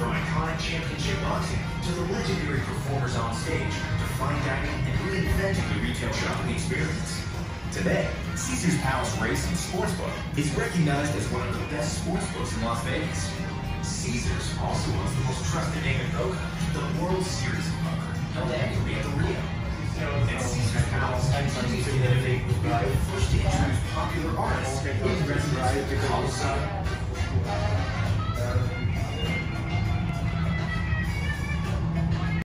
From iconic championship boxing to the legendary performers on stage to fine dining and reinventing the retail shopping experience. Today, Caesars Palace Racing Sportsbook is recognized as one of the best sportsbooks in Las Vegas. Caesars also owns the most trusted name in poker, the World Series of Poker, held annually at the Rio. And Caesars Palace continues to innovate with being the first to introduce popular artists in residence at the Coliseum.